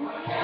Yeah.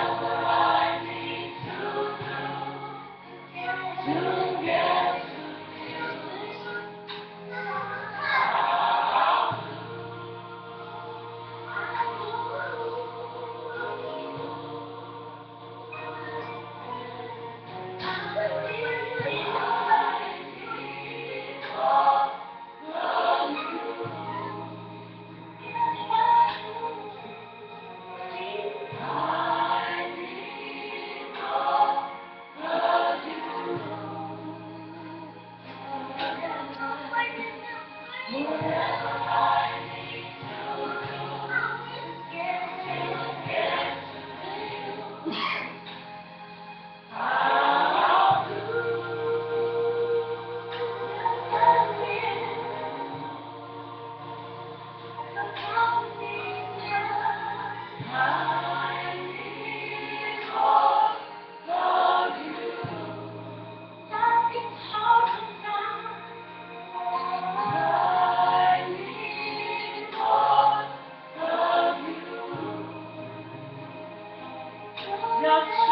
enough.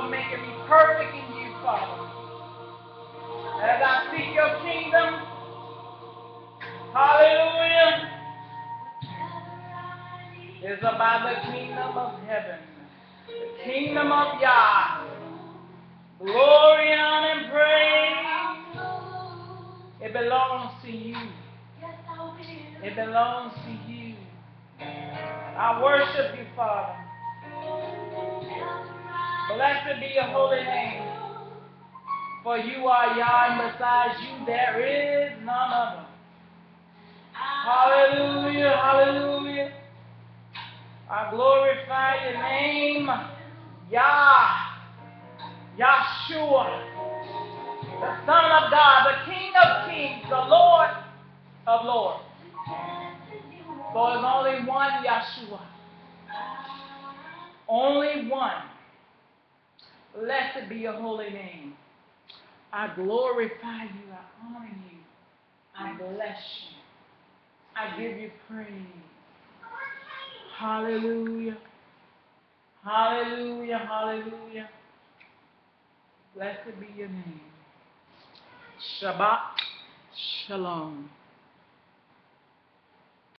for making me perfect in you, Father. As I seek your kingdom, hallelujah, is about the kingdom of heaven, the kingdom of Yah. Glory, on and praise. It belongs to you. It belongs to you. I worship you, Father. Blessed be your holy name. For you are Yah, and besides you there is none other. Hallelujah, hallelujah. I glorify your name, Yah, Yahshua, the Son of God, the King of kings, the Lord of lords. For there's only one Yahshua. Only one. Blessed be your holy name. I glorify you. I honor you. I bless you. I give you praise. Hallelujah. Hallelujah. Hallelujah. Blessed be your name. Shabbat Shalom.